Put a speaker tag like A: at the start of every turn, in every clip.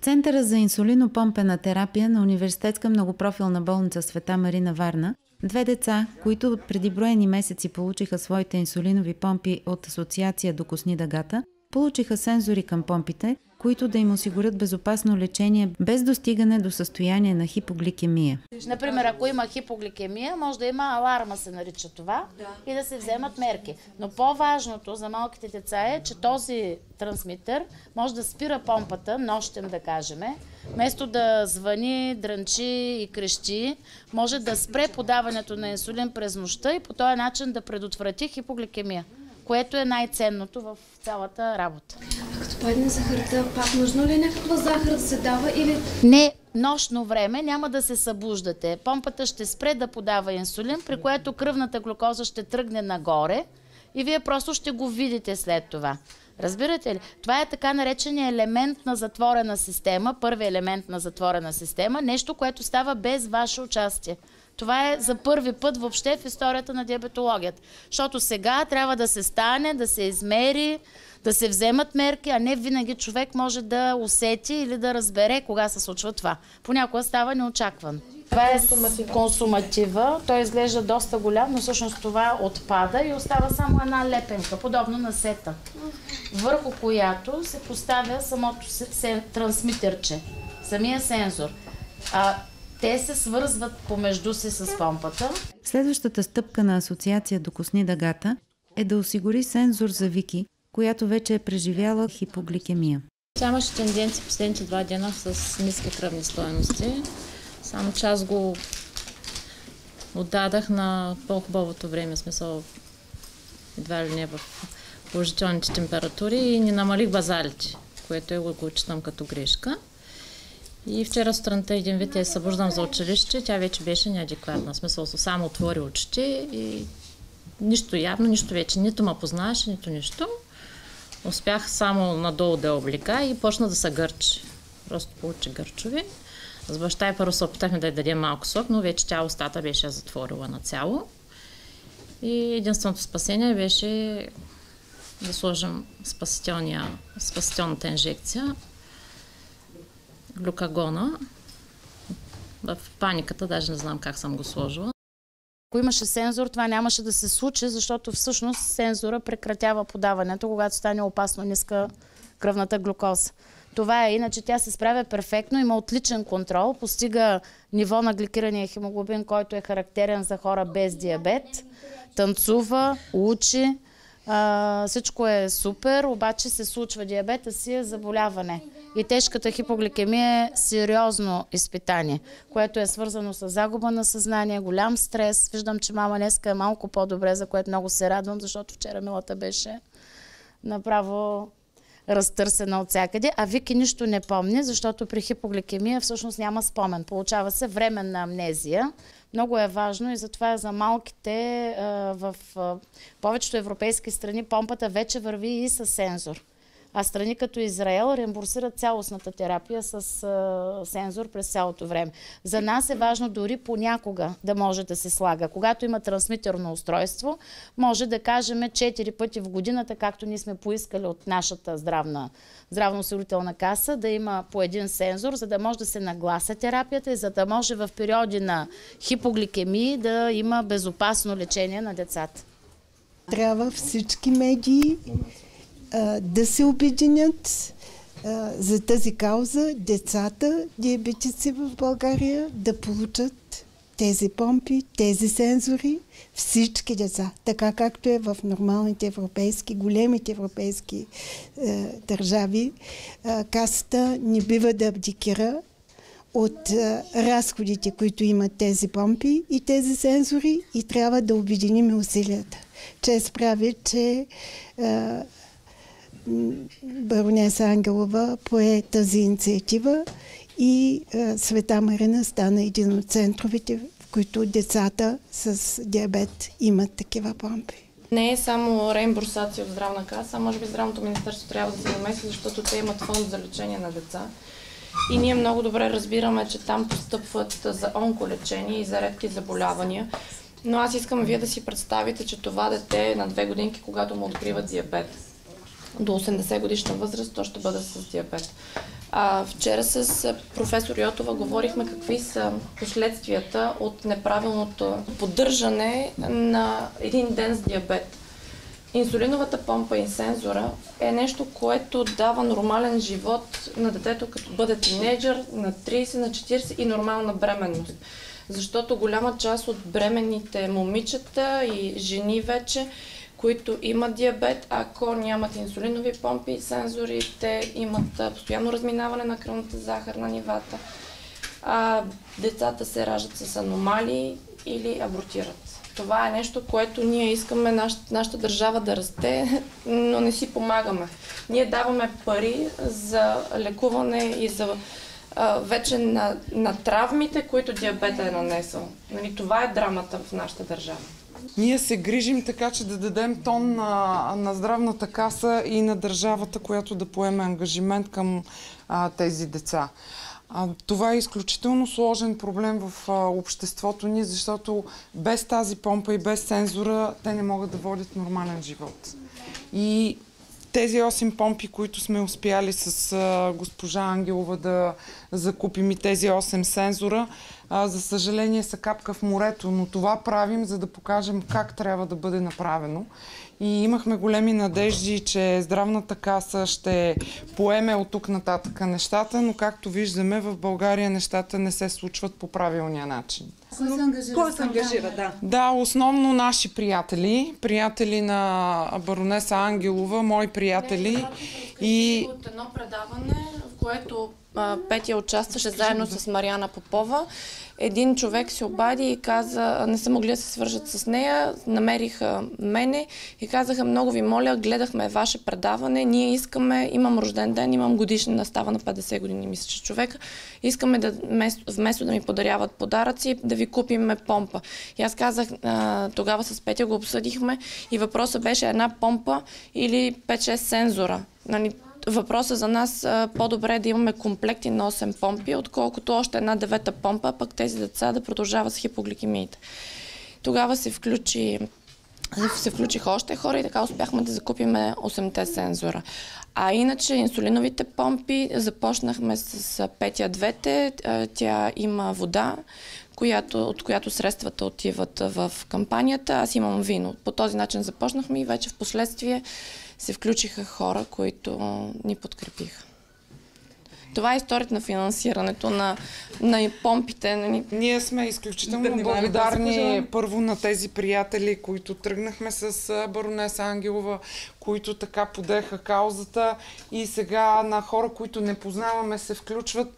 A: Центъра за инсулинопомпена терапия на Университетска многопрофилна болница Света Марина Варна. Две деца, които преди броени месеци получиха своите инсулинови помпи от Асоциация Докосни дъгата, получиха сензори към помпите, които да им осигурят безопасно лечение без достигане до състояние на хипогликемия.
B: Например, ако има хипогликемия, може да има аларма, се нарича това, и да се вземат мерки. Но по-важното за малките деца е, че този трансмитър може да спира помпата, нощем да кажем, вместо да звъни, дрънчи и крещи, може да спре подаването на инсулин през нощта и по този начин да предотврати хипогликемия което е най-ценното в цялата работа.
C: Като падне захарта, пак нужно ли е някаква захар да се дава или...
B: Не, нощно време няма да се събуждате. Помпата ще спре да подава инсулин, при което кръвната глюкоза ще тръгне нагоре и вие просто ще го видите след това. Разбирате ли? Това е така наречения елемент на затворена система, първи елемент на затворена система, нещо, което става без ваше участие. Това е за първи път въобще в историята на диабетологията. Защото сега трябва да се стане, да се измери, да се вземат мерки, а не винаги човек може да усети или да разбере кога се случва това. Понякога става неочакван. Това е консуматива. Той изглежда доста голям, но всъщност това отпада и остава само една лепенка, подобно на сета, върху която се поставя самото трансмитерче, самия сензор. А, те се свързват помежду си с помпата.
A: Следващата стъпка на Асоциация Докосни дъгата е да осигури сензор за Вики, която вече е преживяла хипогликемия.
D: Тя имаше тенденция последните два дена с ниски кръвни стоености. Само че аз го отдадах на по-хубавото време, смисъл едва ли не в положителните температури и не намалих базалите, което е го читам като грешка. И вчера сутринта един вид я събуждам за училище, тя вече беше неадекватна. В смисъл, само отвори очите и нищо явно, нищо вече. Нито ме познаваше, нито нищо. Успях само надолу да облика и почна да се гърчи. Просто получи гърчови. С баща и първо се опитахме да й дадем малко сок, но вече тя устата беше затворила на цяло. И единственото спасение беше да сложим спасителната инжекция глюкагона. В паниката даже не знам как съм го сложила.
B: Ако имаше сензор, това нямаше да се случи, защото всъщност сензора прекратява подаването, когато стане опасно ниска кръвната глюкоза. Това е, иначе тя се справя перфектно, има отличен контрол, постига ниво на гликирания хемоглобин, който е характерен за хора без диабет, танцува, учи, всичко е супер, обаче се случва диабета си е заболяване. И тежката хипогликемия е сериозно изпитание, което е свързано с загуба на съзнание, голям стрес. Виждам, че мама днеска е малко по-добре, за което много се радвам, защото вчера милата беше направо разтърсена от всякъде, а Вики нищо не помни, защото при хипогликемия всъщност няма спомен. Получава се временна амнезия. Много е важно и затова за малките в повечето европейски страни помпата вече върви и с сензор. А страни като Израел реимбурсират цялостната терапия с а, сензор през цялото време. За нас е важно дори понякога да може да се слага. Когато има трансмитерно устройство, може да кажем 4 пъти в годината, както ние сме поискали от нашата здравна здравноосигурителна каса, да има по един сензор, за да може да се наглася терапията и за да може в периоди на хипогликемии да има безопасно лечение на децата.
E: Трябва всички медии да се обединят за тази кауза децата, диабетици в България да получат тези помпи, тези сензори, всички деца, така както е в нормалните европейски, големите европейски е, държави. Е, касата не бива да абдикира от е, разходите, които имат тези помпи и тези сензори и трябва да обединим усилията. Че справи, че е, баронеса Ангелова пое тази инициатива и е, Света Марина стана един от центровете, в които децата с диабет имат такива помпи.
F: Не е само реимбурсация от здравна каса, може би здравното министерство трябва да се намеси, защото те имат фонд за лечение на деца. И ние много добре разбираме, че там постъпват за онколечение и за редки заболявания. Но аз искам вие да си представите, че това дете е на две годинки, когато му откриват диабет до 80 годишна възраст то ще бъде с диабет. А, вчера с професор Йотова говорихме какви са последствията от неправилното поддържане на един ден с диабет. Инсулиновата помпа и сензора е нещо, което дава нормален живот на детето, като бъде тинейджър на 30, на 40 и нормална бременност. Защото голяма част от бременните момичета и жени вече, които имат диабет, ако нямат инсулинови помпи и сензори, те имат постоянно разминаване на кръвната захар на нивата. А, децата се раждат с аномалии или абортират. Това е нещо, което ние искаме наш, нашата държава да расте, но не си помагаме. Ние даваме пари за лекуване и за а, вече на, на травмите, които диабета е нанесъл. Нали, това е драмата в нашата държава.
G: Ние се грижим така, че да дадем тон на, на здравната каса и на държавата, която да поеме ангажимент към а, тези деца. А, това е изключително сложен проблем в а, обществото ни, защото без тази помпа и без сензора те не могат да водят нормален живот. И тези 8 помпи, които сме успяли с а, госпожа Ангелова да закупим и тези 8 сензора, а, за съжаление са капка в морето, но това правим, за да покажем как трябва да бъде направено. И имахме големи надежди, че здравната каса ще поеме от тук нататък нещата, но както виждаме, в България нещата не се случват по правилния начин.
A: Кой се ангажира?
H: Кой се ангажира, да.
G: Да, основно наши приятели, приятели на баронеса Ангелова, мои приятели. И
F: От едно предаване, в което Петя участваше заедно с Мариана Попова. Един човек се обади и каза, не са могли да се свържат с нея, намериха мене и казаха, много ви моля, гледахме ваше предаване, ние искаме, имам рожден ден, имам годишна, става на 50 години, мисля, че човека, искаме да, вместо, вместо да ми подаряват подаръци, да ви купиме помпа. И аз казах, тогава с Петя го обсъдихме и въпросът беше една помпа или 5-6 сензора. Нали, въпросът за нас по-добре е да имаме комплекти на 8 помпи, отколкото още една девета помпа, пък тези деца да продължават с хипогликемиите. Тогава се включи се включиха още хора и така успяхме да закупим 8-те сензора. А иначе инсулиновите помпи започнахме с Петя двете. Тя има вода, която, от която средствата отиват в кампанията. Аз имам вино. По този начин започнахме и вече в последствие се включиха хора, които ни подкрепиха. Това е историята на финансирането на, на помпите. Нали?
G: ние сме изключително
H: Да,
G: благодарни първо на тези приятели, които тръгнахме с баронеса Ангелова, които така подеха каузата и сега на хора, които не познаваме, се включват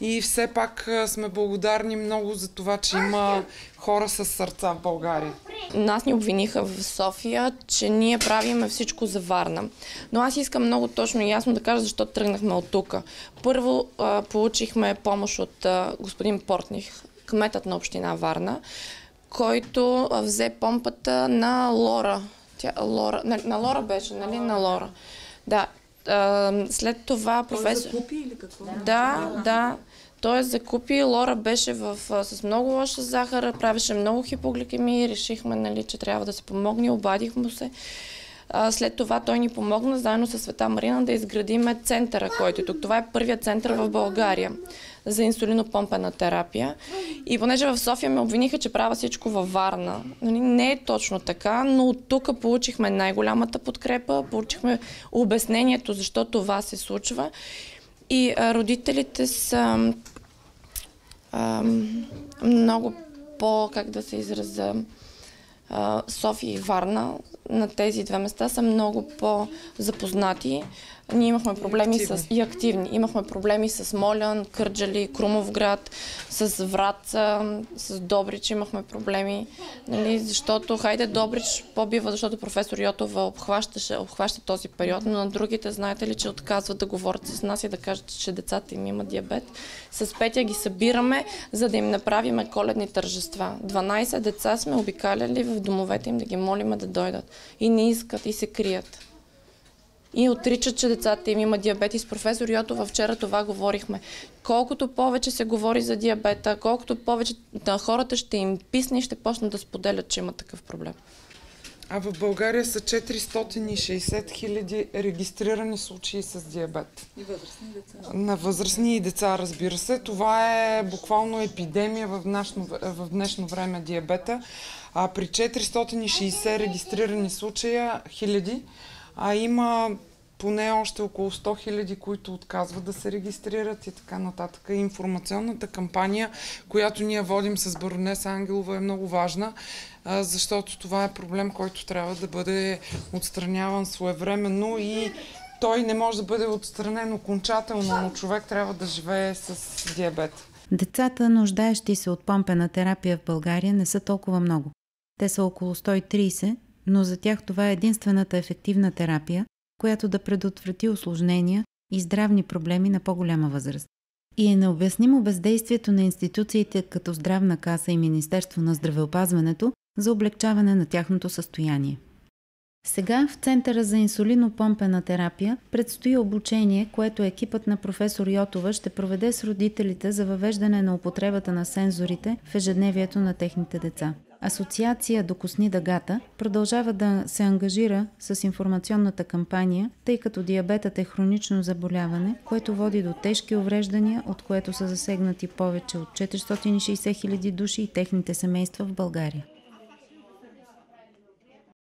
G: и все пак сме благодарни много за това, че има хора с сърца в България.
F: Нас ни обвиниха в София, че ние правиме всичко за Варна. Но аз искам много точно и ясно да кажа защо тръгнахме от тук. Първо а, получихме помощ от а, господин Портних, кметът на община Варна, който а, взе помпата на Лора. Тя, Лора на, на Лора беше, нали? На Лора. Да. А, след това професор...
H: Купи или какво?
F: Да, да. Той закупи. Лора беше в, с много лоша захар, правеше много хипогликемия. Решихме, нали, че трябва да се помогне. Обадих му се. След това той ни помогна заедно с Света Марина да изградиме центъра, който е тук. Това е първият център в България за инсулинопомпена терапия. И понеже в София ме обвиниха, че правя всичко във Варна. Нали, Не е точно така, но от тук получихме най-голямата подкрепа, получихме обяснението защо това се случва. И а, родителите са а, много по, как да се изразя, а, София и Варна на тези две места са много по-запознати. Ние имахме проблеми
G: активни.
F: с... И активни. Имахме проблеми с Молян, Кърджали, Крумовград, с Враца, с Добрич имахме проблеми. Нали, защото, хайде, Добрич по-бива, защото професор Йотова обхващаше, обхваща този период, но на другите, знаете ли, че отказват да говорят с нас и да кажат, че децата им имат диабет. С Петя ги събираме, за да им направим коледни тържества. 12 деца сме обикаляли в домовете им да ги молиме да дойдат. И не искат и се крият. И отричат, че децата им имат диабет. И с професор Йотова вчера това говорихме. Колкото повече се говори за диабета, колкото повече на хората ще им писне и ще почнат да споделят, че има такъв проблем.
G: А в България са 460 хиляди регистрирани случаи с диабет.
H: И възрастни деца.
G: На възрастни и деца, разбира се. Това е буквално епидемия в днешно, в днешно време диабета. А при 460 регистрирани случая, хиляди, а има поне още около 100 хиляди, които отказват да се регистрират и така нататък. Информационната кампания, която ние водим с баронеса Ангелова е много важна, защото това е проблем, който трябва да бъде отстраняван своевременно и той не може да бъде отстранен окончателно, но човек трябва да живее с диабет.
A: Децата, нуждаещи се от помпена терапия в България, не са толкова много. Те са около 130, но за тях това е единствената ефективна терапия, която да предотврати осложнения и здравни проблеми на по-голяма възраст. И е необяснимо бездействието на институциите като Здравна каса и Министерство на здравеопазването за облегчаване на тяхното състояние. Сега в Центъра за инсулинопомпена терапия предстои обучение, което екипът на професор Йотова ще проведе с родителите за въвеждане на употребата на сензорите в ежедневието на техните деца. Асоциация Докосни дъгата продължава да се ангажира с информационната кампания, тъй като диабетът е хронично заболяване, което води до тежки увреждания, от което са засегнати повече от 460 000 души и техните семейства в България.